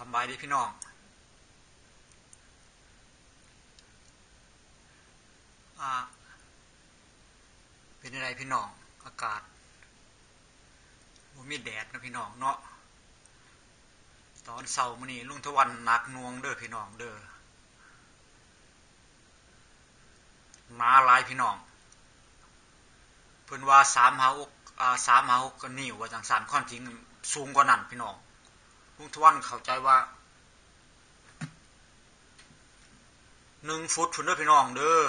สบายดีพี่น้อง อ่า เป็นอะไรพี่น้อง อากาศบ่มีแดดนะพี่น้องเนาะ ตอนเสาร์มื้อนี้ลุงทวันหนักน่วงเด้อพี่น้องเด้อมาหลายพี่น้อง เพิ่นว่า3หา6อ่า3หา6ก็นิ้วว่าจังซั่นความจริงสูงกว่านั้นพี่น้อง ลุงทวันเข้าใจว่า1ฟุตพุ่นเด้อพี่น้องเด้อ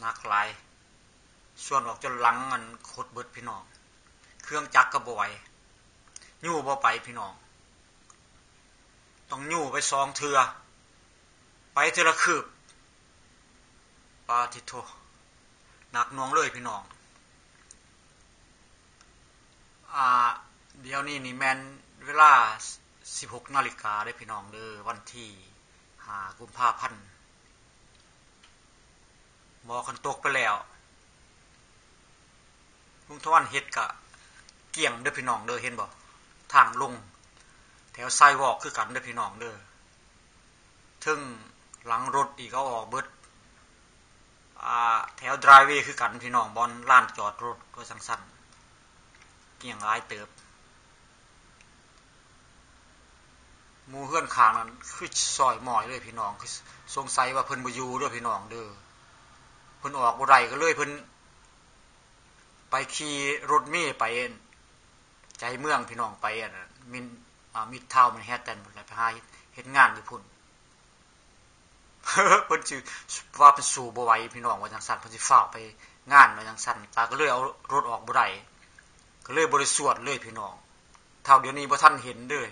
หนักหลาย ส่วนออกจนหลังอันคดเบิดพี่น้อง เครื่องจักรก็บ่ไหวยู่บ่ไปพี่น้อง ต้องยู่ไปสองเทือ ไปเทือละคืบปาทิโทหนักน่วงเลยพี่น้อง อ่า เดี๋ยวนี้นี่แมนเวลา 16 นาฬิกาได้พี่น้องเด้อวันที่5กุมภาพันธ์มอคันตกไปแล้วลุงทวันเฮ็ดกะ เกี่ยงเด้อพี่น้องเด้อเห็นบ่ทางลง แถวไซวอกคือกันเด้อพี่น้องเด้อถึงหลังรถอีกก็ออกเบิดแถวดรายเวย์คือกันพี่น้องบอนลานจอดรถก็สั้นๆเกี่ยงหลายเติบห มู่เฮือนขางนั้นคือซอยหมอยเลยพี่น้องคือสงสัยว่าเพิ่นบ่อยู่ด้อพี่น้องเด้อเพิ่นออกบ่ได้ก็เลยเพิ่นไปขี่รถมล์ไปเองใจเมืองพี่น้องไปอะมินมิดเท่ามันแฮตแตนพุ่นไปหาเฮ็ดงานอยู่พุ่นเพิ่นสิว่าเป็นสู่บ่ไหวพี่น้องว่าจังซั่นเพิ่นสิฟ้าไปงานว่าจังซั่นตาก็เลยเอารถออกบ่ได้ก็เลยบ่ได้สวดเลยพี่น้องเท่าเดี๋ยวนี้บ่ทันเห็นเด้อ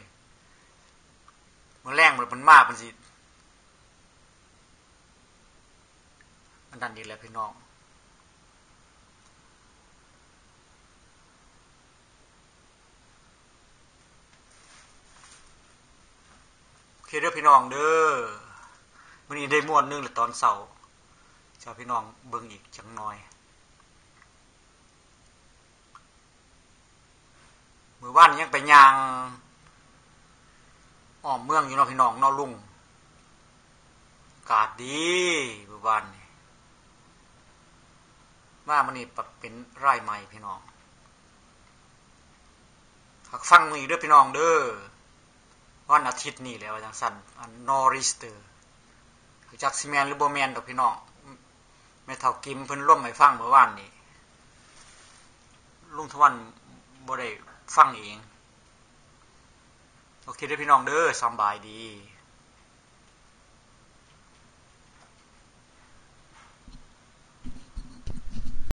มื้อแรงมันมันมาเพิ่นสิอันนั้นอีแล้วพี่น้องโอเคเด้อพี่น้องเด้อมื้อนี้ได้ม่วนนึงแล้วตอนเช้าจะพี่น้องเบิ่งอีกจังน้อยมื้อวานยังไปย่าง อ้อมเมืองอยู่นาะพี่น้องนาะลุงกาศดีมื้อวานนี่มามื้อนี้ปรับเป็นไร่ใหม่พี่น้องหักฟังมื้อนี้เด้อพี่น้องเด้อวันอาทิตย์นี่และว่าจังซั่น nor'easter จักสิแมนหรือโบแมนดอกพี่น้องแม่เฒ่ากิมเพิ่นร่วมให้ฟังเมื่อวานนี้ลุงทวันบ่ได้ฟังเอง โอเคด้อพี่น้องเด้อสบายดี